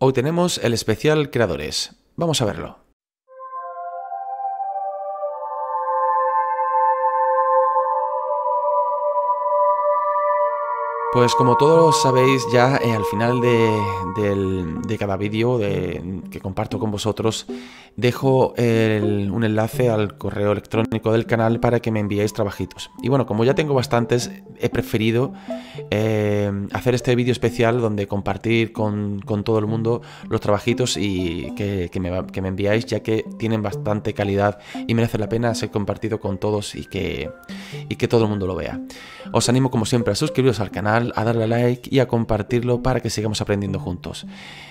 Hoy tenemos el especial creadores. Vamos a verlo. Pues como todos sabéis ya eh, al final de, cada vídeo que comparto con vosotros dejo un enlace al correo electrónico del canal para que me enviéis trabajitos. Y bueno, como ya tengo bastantes, he preferido eh, hacer este vídeo especial donde compartir con, todo el mundo los trabajitos y que, me, que, enviáis ya que tienen bastante calidad y merece la pena ser compartido con todos y que, y que todo el mundo lo vea. Os animo como siempre a suscribiros al canal, a darle a like y a compartirlo para que sigamos aprendiendo juntos.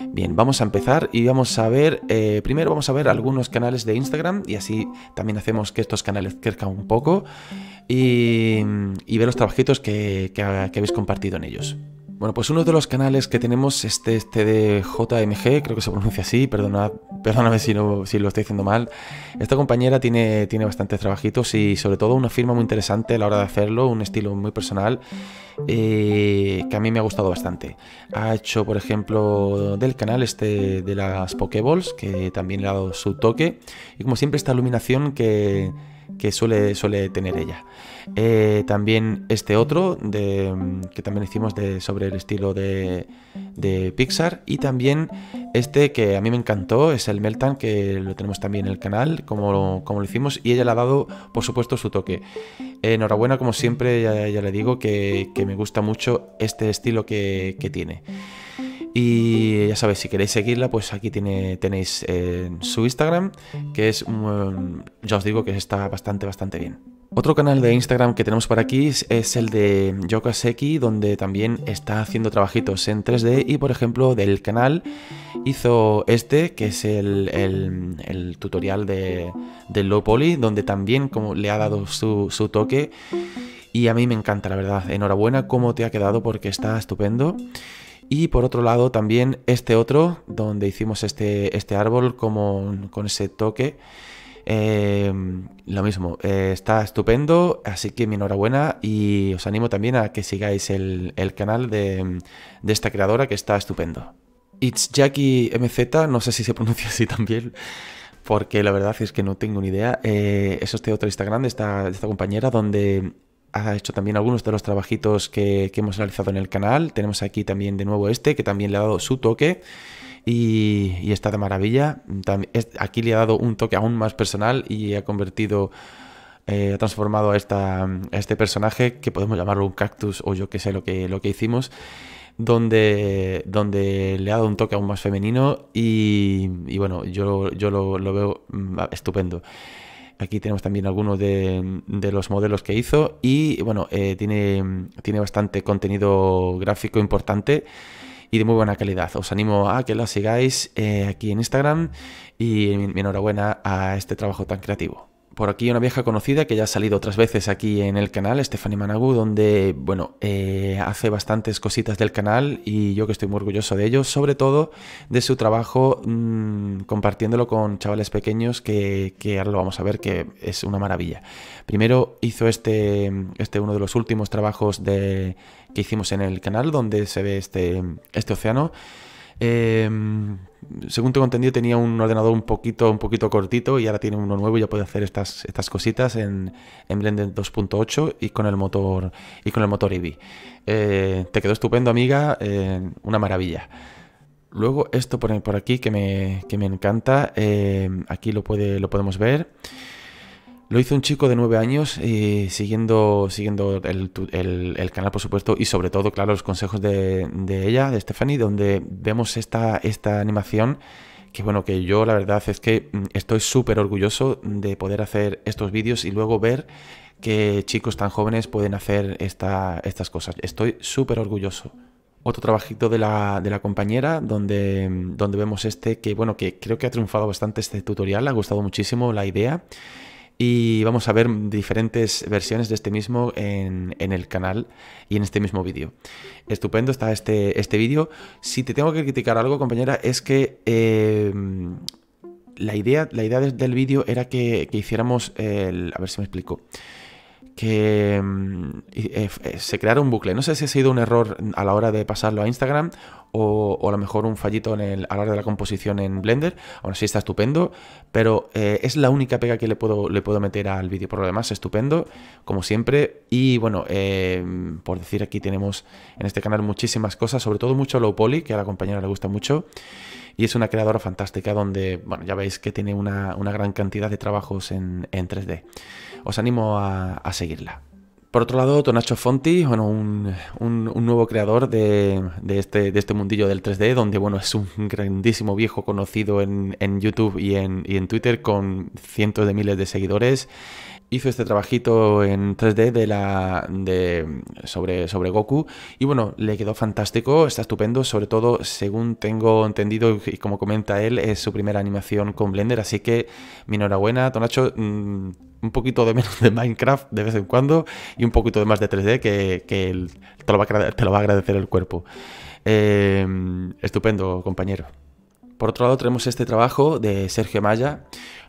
Bien, vamos a empezar y vamos a ver, eh, primero vamos a ver algunos canales de Instagram y así también hacemos que estos canales crezcan un poco y, ver los trabajitos que habéis compartido en ellos. Bueno, pues uno de los canales que tenemos es este, este de JMG, creo que se pronuncia así, perdonad, perdóname si, no, si lo estoy diciendo mal. Esta compañera tiene, tiene bastantes trabajitos y sobre todo una firma muy interesante a la hora de hacerlo, un estilo muy personal eh, que a mí me ha gustado bastante. Ha hecho, por ejemplo, del canal este de las Pokéballs, que también le ha dado su toque, y como siempre esta iluminación que que suele, suele tener ella. Eh, también este otro de, que también hicimos de, sobre el estilo de, de, Pixar y también este que a mí me encantó es el Meltan que lo tenemos también en el canal como, como lo hicimos y ella le ha dado por supuesto su toque. enhorabuena como siempre ya, le digo que, que, me gusta mucho este estilo que, que tiene. Y ya sabéis, si queréis seguirla, pues aquí tiene, tenéis eh, su Instagram, que es, mm, ya os digo que está bastante, bastante bien. Otro canal de Instagram que tenemos por aquí es el de Yokaseki, donde también está haciendo trabajitos en 3D y por ejemplo del canal hizo este, que es el, tutorial de, del low poly, donde también como le ha dado su, su toque y a mí me encanta la verdad. Enhorabuena cómo te ha quedado porque está estupendo. Y por otro lado también este otro, donde hicimos este, este árbol como con ese toque. Eh, lo mismo, eh, está estupendo, así que mi enhorabuena y os animo también a que sigáis el, canal de, esta creadora que está estupendo. It's Jackie MZ, no sé si se pronuncia así también, porque la verdad es que no tengo ni idea. Eh, es este otro Instagram de esta, de esta compañera donde ha hecho también algunos de los trabajitos que, hemos realizado en el canal. Tenemos aquí también de nuevo este, que también le ha dado su toque. Y, está de maravilla. aquí le ha dado un toque aún más personal y ha convertido, eh, ha transformado a, esta, este personaje, que podemos llamarlo un cactus o yo que sé lo que, lo que hicimos, donde, donde le ha dado un toque aún más femenino y, bueno, yo, yo lo, lo veo mm, estupendo. Aquí tenemos también algunos de, los modelos que hizo y bueno, eh, tiene, tiene bastante contenido gráfico importante y de muy buena calidad. Os animo a que la sigáis eh, aquí en Instagram y mi enhorabuena a este trabajo tan creativo. Por aquí una vieja conocida que ya ha salido otras veces aquí en el canal, Stephanie Managu, donde, bueno, eh, hace bastantes cositas del canal y yo que estoy muy orgulloso de ello, sobre todo de su trabajo mmm, compartiéndolo con chavales pequeños que, ahora lo vamos a ver que es una maravilla. Primero hizo este, este uno de los últimos trabajos de, que hicimos en el canal, donde se ve este, este océano. Eh, según tengo entendido, tenía un ordenador un poquito, un poquito cortito y ahora tiene uno nuevo y ya puede hacer estas, estas cositas en, en Blender 2.8 y con el motor y con el motor Eevee. Eh, te quedó estupendo, amiga, eh, una maravilla. Luego esto por, por aquí que me, que me encanta, eh, aquí lo, puede, lo podemos ver. Lo hizo un chico de 9 años y siguiendo, siguiendo el, canal, por supuesto, y sobre todo, claro, los consejos de, ella, de Stephanie, donde vemos esta, esta animación que bueno, que yo la verdad es que mm, estoy súper orgulloso de poder hacer estos vídeos y luego ver que chicos tan jóvenes pueden hacer esta, estas cosas. Estoy súper orgulloso. Otro trabajito de la, de la, compañera donde, donde vemos este que bueno, que creo que ha triunfado bastante este tutorial, ha gustado muchísimo la idea y vamos a ver diferentes versiones de este mismo en, el canal y en este mismo vídeo. Estupendo está este, este vídeo. Si te tengo que criticar algo, compañera, es que em, la idea, la idea del vídeo era que, hiciéramos, el, a ver si me explico, que mm, eh, eh, se creara un bucle. No sé si ha sido un error a la hora de pasarlo a Instagram o, a lo mejor un fallito en el, a la hora de la composición en Blender. Aún así está estupendo, pero eh, es la única pega que le puedo, le puedo meter al vídeo. Por lo demás, estupendo, como siempre. Y bueno, por decir aquí tenemos en este canal muchísimas cosas, sobre todo mucho low poly, que a la compañera le gusta mucho. Y es una creadora fantástica donde, bueno, ya veis que tiene una, gran cantidad de trabajos en, 3D. Os animo a, seguirla. Por otro lado, Tonacho Fonti, bueno, un, nuevo creador de, este, de, este, mundillo del 3D, donde bueno, es un grandísimo viejo conocido en, YouTube y en, y en Twitter con cientos de miles de seguidores hizo este trabajito en 3D de la, de, sobre, sobre Goku y bueno, le quedó fantástico, está estupendo, sobre todo según tengo entendido y como comenta él, es su primera animación con Blender, así que mi enhorabuena, Tonacho, mm, un poquito de menos de Minecraft de vez en cuando y un poquito de más de 3D que, te, lo va a, agradecer el cuerpo. Eh, estupendo, compañero. Por otro lado tenemos este trabajo de Sergio Maya,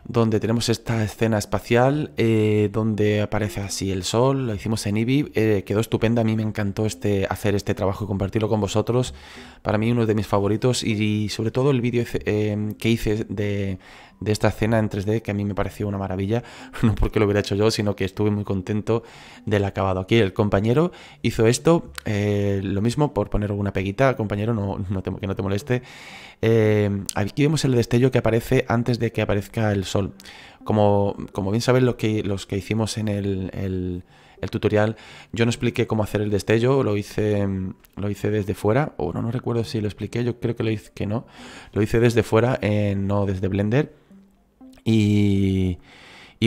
donde tenemos esta escena espacial, eh, donde aparece así el sol, lo hicimos en Eevee, eh, quedó estupenda, a mí me encantó este, hacer este trabajo y compartirlo con vosotros, para mí uno de mis favoritos y, sobre todo el vídeo eh, que hice de, de esta escena en 3D que a mí me pareció una maravilla, no porque lo hubiera hecho yo, sino que estuve muy contento del acabado. Aquí el compañero hizo esto, lo mismo por poner alguna peguita, compañero, no, no que no te moleste. Aquí vemos el destello que aparece antes de que aparezca el sol. Como, como bien saben lo que, los que hicimos en el, el tutorial. Yo no expliqué cómo hacer el destello, lo hice, lo hice desde fuera, o no, no recuerdo si lo expliqué, yo creo que lo hice que no. Lo hice desde fuera, eh, no desde Blender. Y,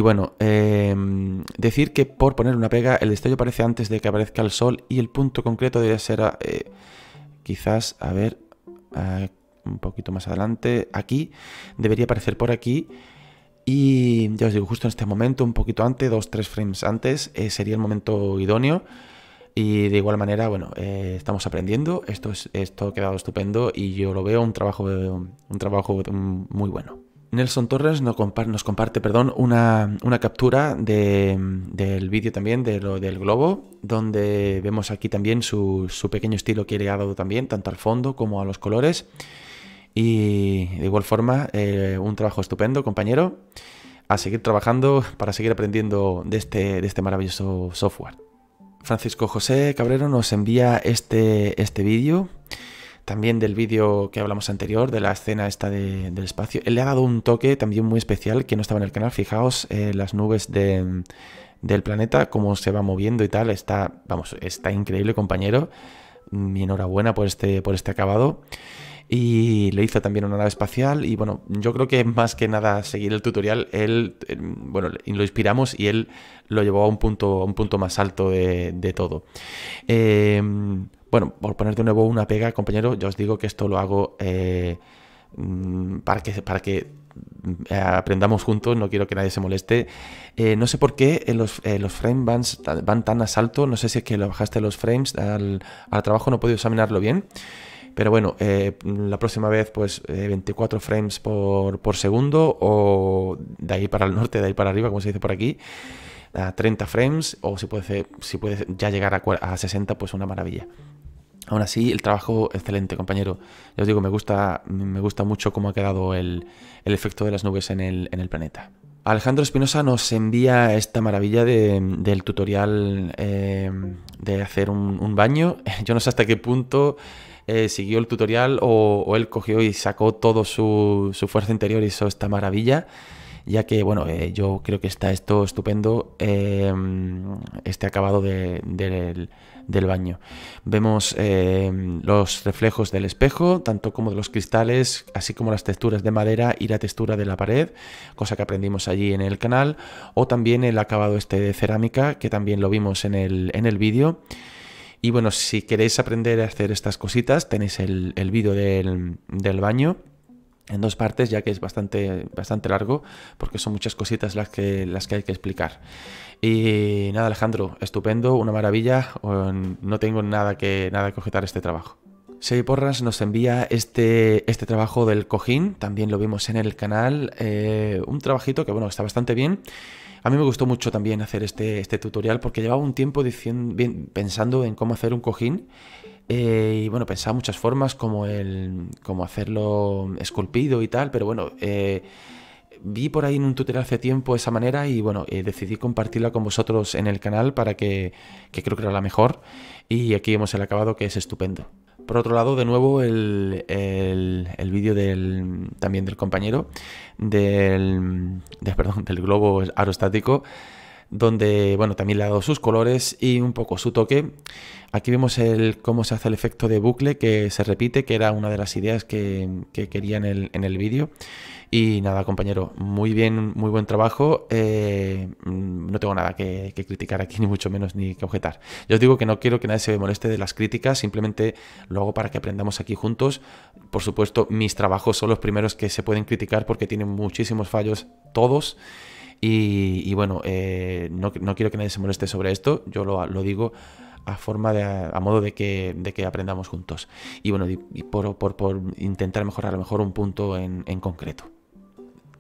bueno, em, decir que por poner una pega, el destello aparece antes de que aparezca el sol y el punto concreto debe ser eh, quizás, a ver, un poquito más adelante, aquí, debería aparecer por aquí. Y ya os digo, justo en este momento, un poquito antes, dos, tres frames antes, eh, sería el momento idóneo. Y de igual manera, bueno, eh, estamos aprendiendo, esto, es, esto ha quedado estupendo y yo lo veo un trabajo, un trabajo muy bueno. Nelson Torres nos comparte, perdón, una, captura del vídeo también de lo del globo, donde vemos aquí también su, pequeño estilo que le ha dado también, tanto al fondo como a los colores. Y de igual forma, eh, un trabajo estupendo, compañero. A seguir trabajando para seguir aprendiendo de este, de este maravilloso software. Francisco José Cabrero nos envía este, este vídeo también del vídeo que hablamos anterior, de la escena esta del espacio. Él le ha dado un toque también muy especial que no estaba en el canal. Fijaos eh, las nubes del planeta, cómo se va moviendo y tal. Está, vamos, está increíble, compañero. Mi enhorabuena por este, por este acabado. Y le hizo también una nave espacial. Y bueno, yo creo que más que nada seguir el tutorial, él, eh, bueno, lo inspiramos y él lo llevó a un punto, un punto más alto de, todo. Eh, bueno, por poner de nuevo una pega, compañero, yo os digo que esto lo hago eh, para que, para que eh, aprendamos juntos, no quiero que nadie se moleste. Eh, no sé por qué los, los frames van, tan a salto, no sé si es que lo bajaste los frames al, trabajo, no he podido examinarlo bien. Pero bueno, la próxima vez pues 24 frames por, segundo o de ahí para el norte, de ahí para arriba, como se dice por aquí, a 30 frames o si puede, si puede ya llegar a, a 60, pues una maravilla. Aún así, el trabajo excelente, compañero. Ya os digo, me gusta, me gusta mucho cómo ha quedado el, efecto de las nubes en el, planeta. Alejandro Espinosa nos envía esta maravilla del tutorial eh, de hacer un, baño. Yo no sé hasta qué punto eh, siguió el tutorial o, él cogió y sacó todo su, fuerza interior y hizo esta maravilla ya que bueno, eh, yo creo que está esto estupendo, este acabado del del baño. Vemos eh, los reflejos del espejo, tanto como de los cristales, así como las texturas de madera y la textura de la pared, cosa que aprendimos allí en el canal, o también el acabado este de cerámica, que también lo vimos en el, en el vídeo. Y bueno, si queréis aprender a hacer estas cositas, tenéis el, el vídeo del, del baño en dos partes, ya que es bastante, bastante largo, porque son muchas cositas las que, las que hay que explicar. Y nada, Alejandro, estupendo, una maravilla, no tengo nada que, nada que objetar este trabajo. Sei Porras nos envía este, este trabajo del cojín, también lo vimos en el canal, eh, un trabajito que bueno, está bastante bien. A mí me gustó mucho también hacer este, este tutorial porque llevaba un tiempo diciendo, pensando en cómo hacer un cojín eh, y bueno, pensaba muchas formas como el como hacerlo esculpido y tal, pero bueno, eh, vi por ahí en un tutorial hace tiempo esa manera y bueno, decidí compartirla con vosotros en el canal para que, que creo que era la mejor y aquí hemos el acabado que es estupendo. Por otro lado, de nuevo, el, el, vídeo del, también del compañero del, perdón, del globo aerostático, donde bueno, también le ha dado sus colores y un poco su toque. Aquí vemos el, cómo se hace el efecto de bucle que se repite, que era una de las ideas que, que quería en el, en el vídeo. Y nada, compañero, muy bien, muy buen trabajo. Eh, no tengo nada que, criticar aquí, ni mucho menos ni que objetar. Yo os digo que no quiero que nadie se moleste de las críticas, simplemente lo hago para que aprendamos aquí juntos. Por supuesto, mis trabajos son los primeros que se pueden criticar porque tienen muchísimos fallos, todos. Y, bueno, eh, no, quiero que nadie se moleste sobre esto, yo lo, digo a forma de, a modo de que, de que aprendamos juntos. Y bueno, y, por, intentar mejorar lo mejor un punto en concreto.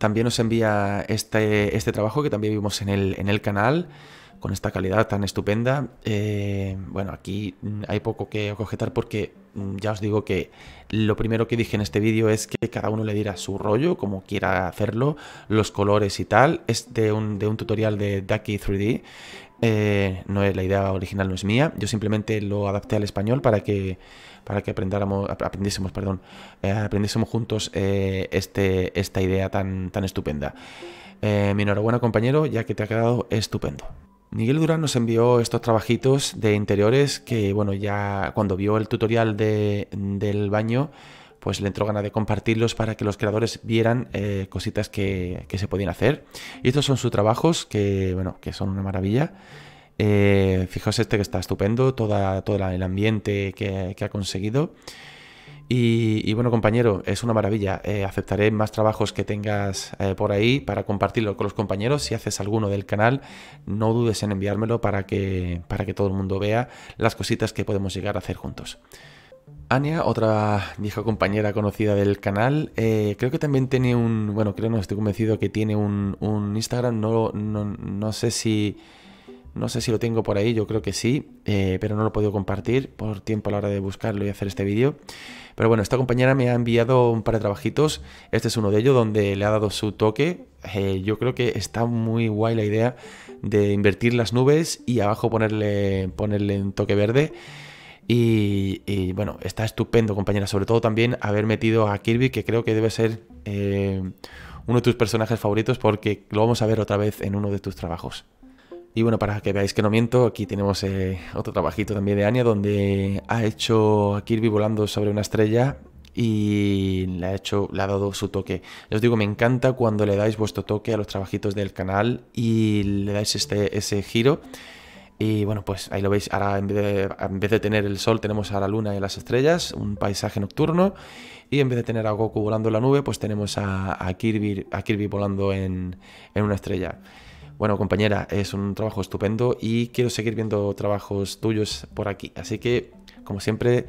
También nos envía este, este trabajo que también vimos en el, en el canal con esta calidad tan estupenda. Eh, bueno, aquí hay poco que objetar porque mm, ya os digo que lo primero que dije en este vídeo es que cada uno le diera su rollo, como quiera hacerlo, los colores y tal. Es de un, de un tutorial de Ducky 3D. Eh, no es, la idea original no es mía, yo simplemente lo adapté al español para que para que aprendáramos, aprendiésemos, perdón, eh, aprendiésemos juntos este, esta idea tan, tan estupenda. Eh, mi enhorabuena compañero, ya que te ha quedado estupendo. Miguel Durán nos envió estos trabajitos de interiores que, bueno, ya cuando vio el tutorial de, del baño, pues le entró ganas de compartirlos para que los creadores vieran cositas que, que, se podían hacer. Y estos son sus trabajos, que, bueno, que son una maravilla. Eh, fijaos este que está estupendo, toda, todo el ambiente que, ha conseguido. Y, bueno, compañero, es una maravilla. Eh, aceptaré más trabajos que tengas eh, por ahí para compartirlo con los compañeros. Si haces alguno del canal, no dudes en enviármelo para que, para que todo el mundo vea las cositas que podemos llegar a hacer juntos. Ania, otra vieja compañera conocida del canal, creo que también tiene un, bueno, creo no estoy convencido que tiene un, Instagram, no, no, no sé si, no sé si lo tengo por ahí, yo creo que sí, eh, pero no lo he podido compartir por tiempo a la hora de buscarlo y hacer este vídeo. Pero bueno, esta compañera me ha enviado un par de trabajitos. Este es uno de ellos donde le ha dado su toque. Eh, yo creo que está muy guay la idea de invertir las nubes y abajo ponerle, ponerle un toque verde. Y, bueno, está estupendo, compañera. Sobre todo también haber metido a Kirby, que creo que debe ser eh, uno de tus personajes favoritos, porque lo vamos a ver otra vez en uno de tus trabajos. Y bueno, para que veáis que no miento, aquí tenemos eh, otro trabajito también de Anya donde ha hecho a Kirby volando sobre una estrella y le ha hecho, le ha dado su toque. os digo, me encanta cuando le dais vuestro toque a los trabajitos del canal y le dais este, ese giro. Y bueno, pues ahí lo veis, ahora en vez, de, tener el sol tenemos a la luna y las estrellas, un paisaje nocturno. Y en vez de tener a Goku volando en la nube, pues tenemos a, Kirby, a Kirby volando en, en una estrella. Bueno, compañera, es un trabajo estupendo y quiero seguir viendo trabajos tuyos por aquí. Así que, como siempre,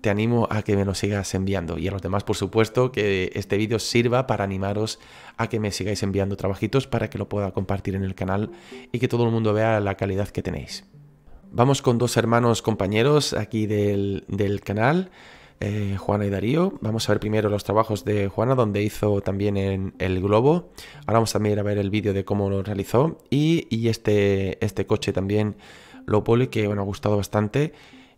te animo a que me lo sigas enviando. Y a los demás, por supuesto, que este vídeo sirva para animaros a que me sigáis enviando trabajitos para que lo pueda compartir en el canal y que todo el mundo vea la calidad que tenéis. Vamos con dos hermanos compañeros aquí del, del canal. Eh, Juana y Darío. Vamos a ver primero los trabajos de Juana, donde hizo también en el globo. Ahora vamos también a ver el vídeo de cómo lo realizó. Y, este, este coche también lo poli, que bueno, ha gustado bastante.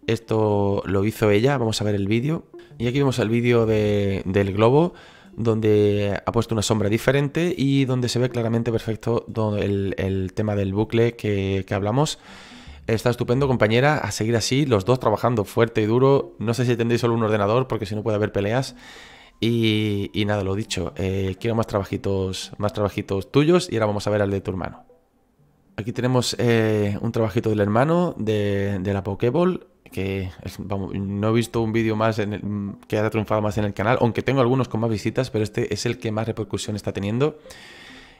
Esto lo hizo ella, vamos a ver el vídeo. Y aquí vemos el vídeo del globo, donde ha puesto una sombra diferente y donde se ve claramente perfecto el, el tema del bucle que, que hablamos. Está estupendo, compañera. A seguir así, los dos trabajando fuerte y duro. No sé si tendréis solo un ordenador, porque si no puede haber peleas. Y, nada, lo dicho. Eh, quiero más trabajitos, más trabajitos tuyos. Y ahora vamos a ver al de tu hermano. Aquí tenemos eh, un trabajito del hermano de, la Pokéball. Que no he visto un vídeo más que haya triunfado más en el canal. Aunque tengo algunos con más visitas, pero este es el que más repercusión está teniendo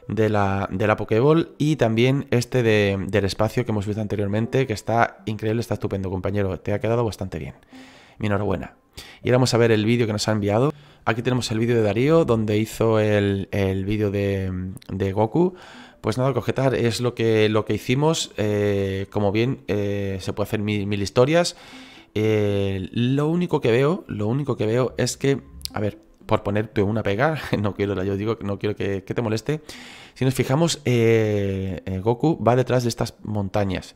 de la, de la Pokéball y también este de, del espacio que hemos visto anteriormente, que está increíble, está estupendo, compañero. Te ha quedado bastante bien. Mi enhorabuena. Y vamos a ver el vídeo que nos ha enviado. Aquí tenemos el vídeo de Darío, donde hizo el, vídeo de, Goku. Pues nada, cogetar es lo que, lo que hicimos. Eh, como bien, eh, se puede hacer mil, historias. Eh, lo único que veo, lo único que veo es que, a ver, por ponerte una pega, no quiero, yo digo no quiero que, te moleste. Si nos fijamos, Goku va detrás de estas montañas.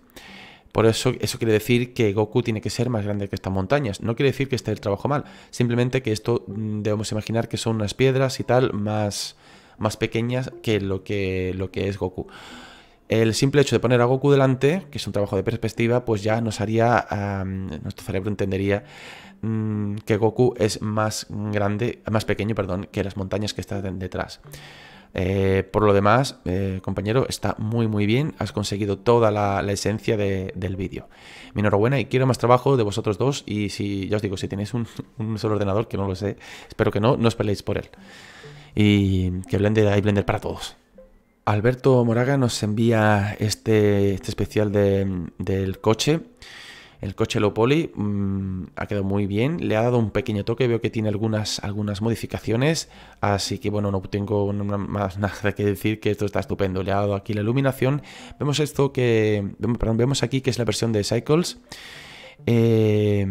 Por eso, eso quiere decir que Goku tiene que ser más grande que estas montañas. No quiere decir que esté el trabajo mal. Simplemente que esto mm, debemos imaginar que son unas piedras y tal más, más pequeñas que lo, que lo que es Goku. El simple hecho de poner a Goku delante, que es un trabajo de perspectiva, pues ya nos haría, nuestro cerebro entendería mm, que Goku es más grande, más pequeño, perdón, que las montañas que están detrás. Eh, por lo demás, eh, compañero, está muy muy bien. Has conseguido toda la, esencia del vídeo. Mi enhorabuena y quiero más trabajo de vosotros dos. Y si, ya os digo, si tenéis un, solo ordenador, que no lo sé, espero que no, no os peleéis por él. Y que Blender hay Blender para todos. Alberto Moraga nos envía este, este especial del coche. El coche low poly mm, ha quedado muy bien, le ha dado un pequeño toque, veo que tiene algunas, algunas modificaciones, así que bueno, no tengo más nada que decir que esto está estupendo. Le ha dado aquí la iluminación, vemos esto que, perdón, vemos aquí que es la versión de Cycles, eh,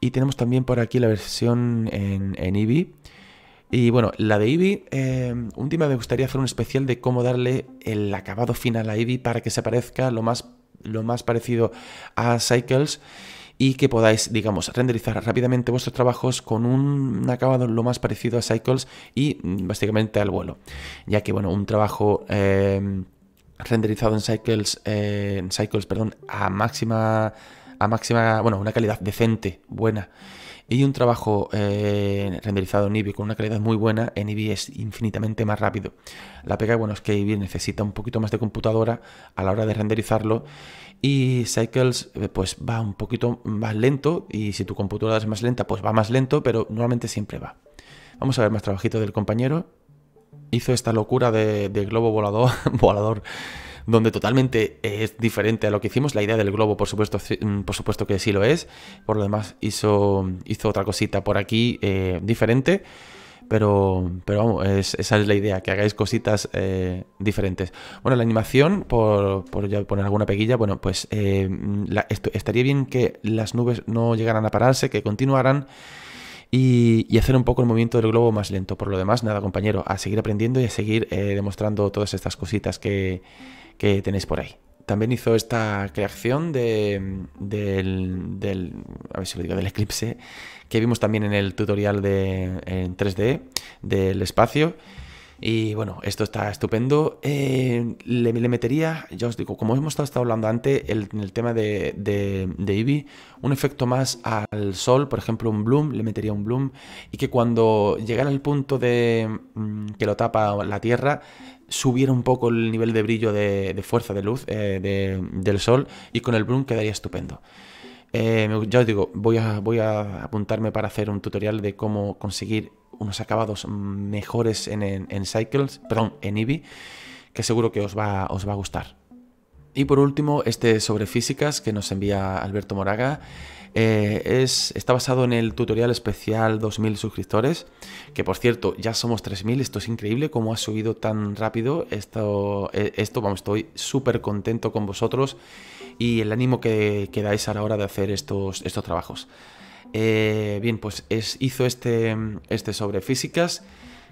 y tenemos también por aquí la versión en, en. Y bueno, la de Eevee, eh, un día me gustaría hacer un especial de cómo darle el acabado final a Eevee para que se parezca lo más lo más parecido a Cycles y que podáis, digamos, renderizar rápidamente vuestros trabajos con un acabado lo más parecido a Cycles y mm, básicamente al vuelo. Ya que, bueno, un trabajo em, renderizado en Cycles, eh, en Cycles, perdón, a máxima, a máxima, bueno, una calidad decente, buena y un trabajo eh, renderizado en Eevee con una calidad muy buena en Eevee es infinitamente más rápido. La pega bueno es que Eevee necesita un poquito más de computadora a la hora de renderizarlo y Cycles eh, pues va un poquito más lento y si tu computadora es más lenta pues va más lento pero normalmente siempre va. Vamos a ver más trabajito del compañero. Hizo esta locura de, de globo volador, volador donde totalmente es diferente a lo que hicimos. La idea del globo, por supuesto, mm, por supuesto que sí lo es. Por lo demás, hizo, hizo otra cosita por aquí eh, diferente. Pero, pero vamos, esa es la idea, que hagáis cositas eh, diferentes. Bueno, la animación, por, por ya poner alguna peguilla, bueno, pues eh, estaría bien que las nubes no llegaran a pararse, que continuaran. Y, y, hacer un poco el movimiento del globo más lento. Por lo demás, nada, compañero, a seguir aprendiendo y a seguir demostrando todas estas cositas que, que tenéis por ahí. También hizo esta creación de, del, a ver si lo digo, del eclipse que vimos también en el tutorial de en 3D del espacio. Y bueno, esto está estupendo. Eh, le, metería, ya os digo, como hemos estado hablando antes, en el tema de, de, de Eevee, un efecto más al sol, por ejemplo, un bloom, le metería un bloom, y que cuando llegara al punto de mm, que lo tapa la Tierra, subiera un poco el nivel de brillo de, fuerza de luz eh, del sol y con el bloom quedaría estupendo. Eh, ya os digo, voy a, voy a apuntarme para hacer un tutorial de cómo conseguir unos acabados mejores en, Cycles, perdón, en Eevee, que seguro que os va, os va a gustar. Y por último, este sobre físicas que nos envía Alberto Moraga. Eh, es, está basado en el tutorial especial 2000 suscriptores, que por cierto, ya somos 3000, esto es increíble cómo ha subido tan rápido esto, eh, esto vamos, estoy súper contento con vosotros y el ánimo que, que, dais a la hora de hacer estos, estos trabajos. Eh, bien, pues es, hizo este, este sobre físicas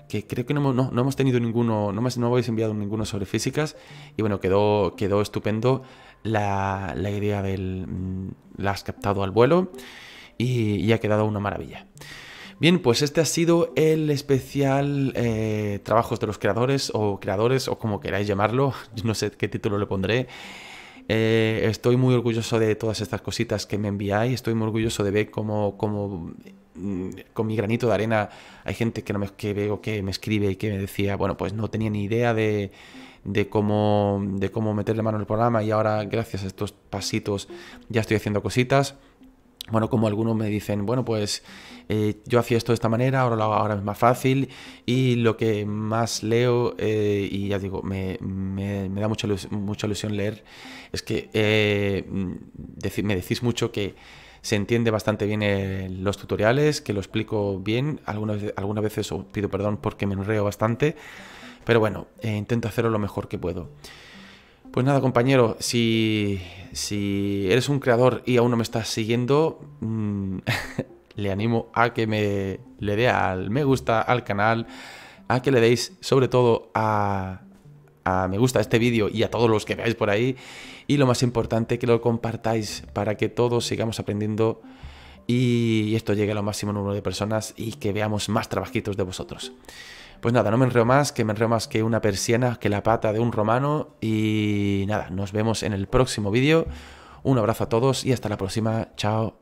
que creo que no, no, no hemos tenido ninguno, no, no habéis enviado ninguno sobre físicas y bueno, quedó, quedó estupendo la, idea del... Mm, la has captado al vuelo y, ha quedado una maravilla. Bien, pues este ha sido el especial eh, Trabajos de los Creadores o Creadores o como queráis llamarlo, no sé qué título le pondré. Eh, estoy muy orgulloso de todas estas cositas que me enviáis, estoy muy orgulloso de ver cómo, cómo mm, con mi granito de arena hay gente que, no me, que veo que me escribe y que me decía, bueno, pues no tenía ni idea de de cómo, de cómo meterle mano al programa y ahora gracias a estos pasitos ya estoy haciendo cositas. Bueno, como algunos me dicen, bueno, pues eh, yo hacía esto de esta manera, ahora lo ahora es más fácil y lo que más leo, eh, y ya digo, me, me, da mucha, mucha ilusión leer, es que eh, me decís mucho que se entiende bastante bien los tutoriales, que lo explico bien. Algunas, algunas veces os pido perdón porque me enreo bastante. Pero bueno, eh, intento hacerlo lo mejor que puedo. Pues nada, compañero, si, si eres un creador y aún no me estás siguiendo, mm, le animo a que me le dé al me gusta al canal, a que le deis sobre todo a, a me gusta este vídeo y a todos los que veáis por ahí. Y lo más importante, que lo compartáis para que todos sigamos aprendiendo y esto llegue a lo máximo número de personas y que veamos más trabajitos de vosotros. Pues nada, no me enreo más, que me enreo más que una persiana, que la pata de un romano. Y nada, nos vemos en el próximo vídeo. Un abrazo a todos y hasta la próxima. Chao.